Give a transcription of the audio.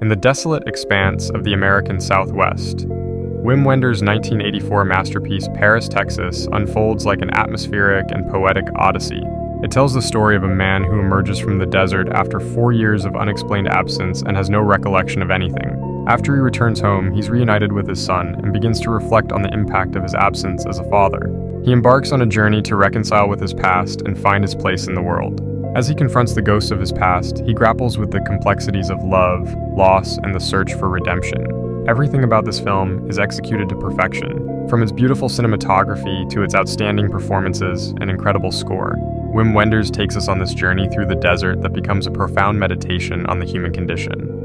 In the desolate expanse of the American Southwest, Wim Wenders' 1984 masterpiece Paris, Texas unfolds like an atmospheric and poetic odyssey. It tells the story of a man who emerges from the desert after four years of unexplained absence and has no recollection of anything. After he returns home, he's reunited with his son and begins to reflect on the impact of his absence as a father. He embarks on a journey to reconcile with his past and find his place in the world. As he confronts the ghosts of his past, he grapples with the complexities of love, loss, and the search for redemption. Everything about this film is executed to perfection, from its beautiful cinematography to its outstanding performances and incredible score. Wim Wenders takes us on this journey through the desert that becomes a profound meditation on the human condition.